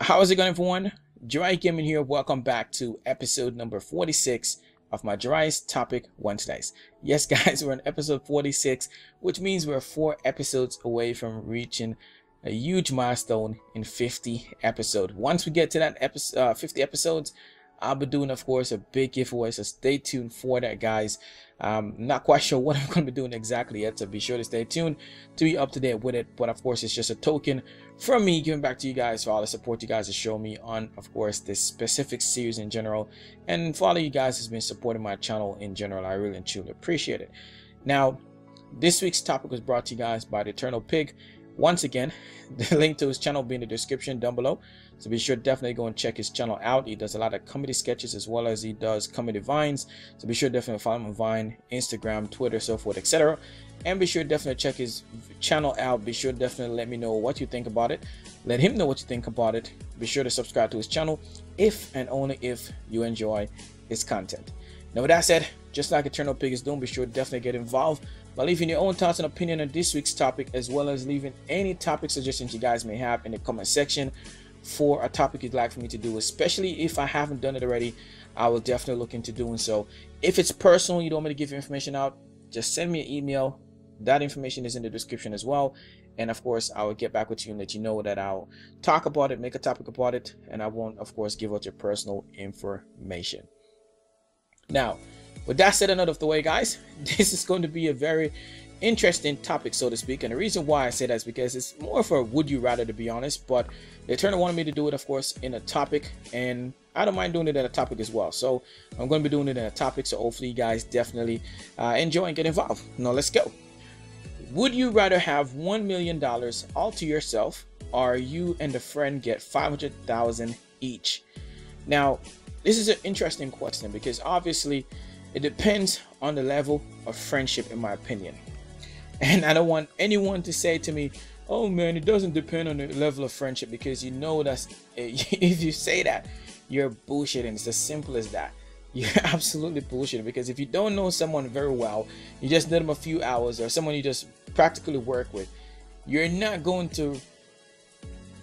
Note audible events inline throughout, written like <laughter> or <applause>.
How is it going, everyone? Jiraiya Gaming here. Welcome back to episode number 46 of my Jiraiya's Topic Wednesdays. Yes, <laughs> guys, we're on episode 46, which means we're four episodes away from reaching a huge milestone in 50 episodes. Once we get to that episode, uh, 50 episodes, I'll be doing, of course, a big giveaway. So stay tuned for that, guys. Um, not quite sure <laughs> what I'm going to be doing exactly yet, so be sure to stay tuned to be up to date with it. But of course, it's just a token from me giving back to you guys for all the support you guys have shown me on, of course, this specific series in general, and for all of you guys has been supporting my channel in general. I really and truly appreciate it. Now, this week's topic was brought to you guys by the Eternal Pig. Once again, <laughs> the link to his channel will be in the description down below. So be sure definitely go and check his channel out. He does a lot of comedy sketches as well as he does comedy vines. So be sure definitely follow him on Vine, Instagram, Twitter, so forth, etc. And be sure definitely check his channel out. Be sure definitely let me know what you think about it. Let him know what you think about it. Be sure to subscribe to his channel if and only if you enjoy his content. Now with that said, just like Eternal Pig is doing, be sure to definitely get involved by leaving your own thoughts and opinion on this week's topic as well as leaving any topic suggestions you guys may have in the comment section for a topic you'd like for me to do, especially if I haven't done it already. I will definitely look into doing so. If it's personal, you don't want me to give your information out, just send me an email. That information is in the description as well. And of course, I will get back with you and let you know that I'll talk about it, make a topic about it, and I won't, of course, give out your personal information. Now, with that said and out of the way, guys, <laughs> this is going to be a very interesting topic, so to speak. And the reason why I say that is because it's more of a would you rather, to be honest. But the Eternal wanted me to do it, of course, in a topic, and I don't mind doing it in a topic as well. So I'm going to be doing it in a topic, so hopefully you guys definitely uh, enjoy and get involved. Now let's go. Would you rather have $1 million all to yourself, or you and a friend get 500,000 each? Now, this is an interesting question because obviously it depends on the level of friendship, in my opinion. And I don't want anyone to say to me, oh man, it doesn't depend on the level of friendship because you know that's <laughs> if you say that, you're bullshitting. It's as simple as that. <laughs> You're absolutely bullshitting because if you don't know someone very well, you just know them a few hours or someone you just practically work with, you're not going to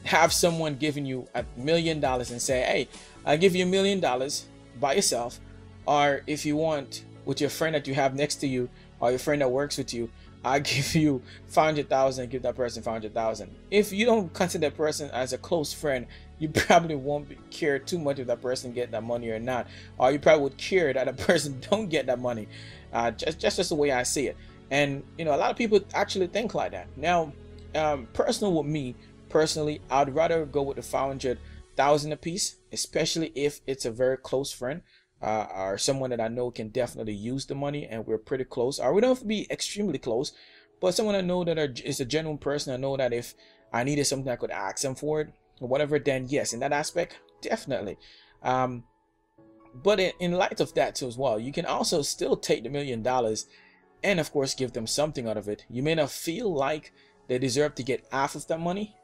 have someone giving you a million dollars and say, hey, I'll give you a million dollars by yourself. Or if you want with your friend that you have next to you or your friend that works with you, I <laughs> give you 500,000 give that person 500,000. If you don't consider that person as a close friend, you <laughs> probably won't care too much if that person get that money or not. Or you probably would care that a <laughs> person don't get that money. Uh, just, just, just the way I see it. And, you know, a lot of people actually think like that. Now, um, personal with me, personally, I'd rather go with the 500,000 a piece, especially if it's a very close friend uh, or someone that I know can definitely use the money and we're pretty close, or we don't have to be extremely close, but someone I know that are, is a genuine person. I know that if I needed something, I could ask them for it or whatever. Then yes, in that aspect, definitely. Um, but in, in light of that too as well, you can also still take the million dollars and of course give them something out of it. You may not feel like they deserve to get half of that money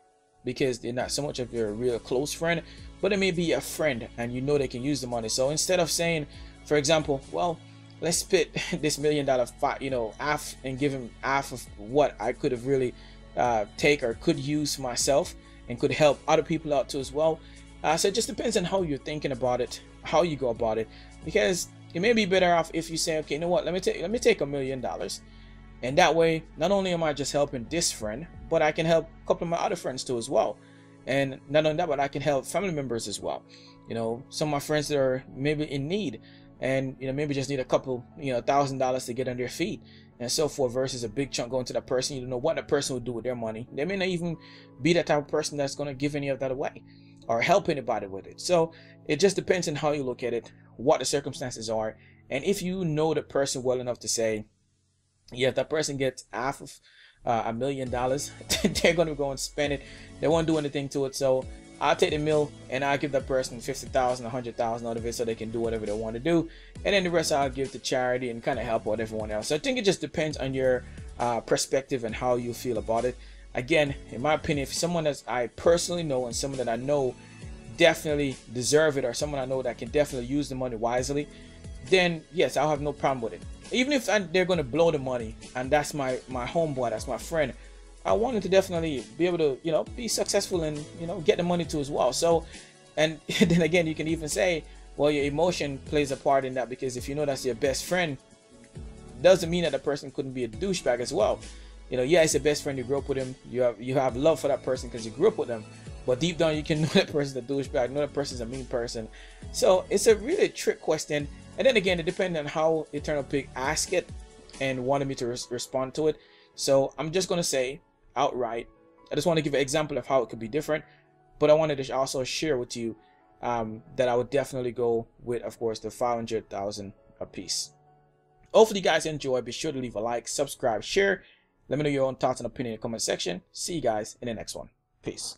because they're not so much of your real close friend, but it may be a friend and you know they can use the money. So instead of saying, for example, well, let's split <laughs> this million dollar, five, you know, half and give him half of what I could have really uh, take or could use myself and could help other people out too as well. Uh, so it just depends on how you're thinking about it, how you go about it, because it may be better off if you say, okay, you know what, let me take let me take a million dollars and that way, not only am I just helping this friend, but I can help a couple of my other friends too as well. And not only that, but I can help family members as well. You know, some of my friends that are maybe in need and, you know, maybe just need a couple, you know, thousand dollars to get on their feet and so forth versus a big chunk going to that person. You don't know what that person will do with their money. They may not even be that type of person that's going to give any of that away or help anybody with it. So it just depends on how you look at it, what the circumstances are. And if you know the person well enough to say, yeah, if that person gets half of uh, a million dollars, <laughs> they're going to go and spend it. They won't do anything to it. So I'll take the mill and I'll give that person 50,000, 100,000 out of it so they can do whatever they want to do. And then the rest I'll give to charity and kind of help out everyone else. So I think it just depends on your uh, perspective and how you feel about it. Again, in my opinion, if someone that I personally know and someone that I know definitely deserve it or someone I know that can definitely use the money wisely, then yes, I'll have no problem with it. Even if I, they're going to blow the money and that's my, my homeboy, that's my friend, I wanted to definitely be able to, you know, be successful and, you know, get the money too as well. So, and <laughs> then again, you can even say, well, your emotion plays a part in that because if you know that's your best friend, doesn't mean that the person couldn't be a douchebag as well. You know, yeah, it's your best friend. You grew up with him. You have you have love for that person because you grew up with them. But deep down, you can <laughs> know that person's a douchebag. Know that person's a mean person. So it's a really trick question. And then again, it depends on how Eternal Pig asked it and wanted me to res respond to it. So I'm just gonna say outright. I just want to give an example of how it could be different. But I wanted to also share with you um, that I would definitely go with, of course, the 500,000 a piece. Hopefully, you guys enjoy. Be sure to leave a like, subscribe, share. Let me know your own thoughts and opinion in the comment section. See you guys in the next one. Peace.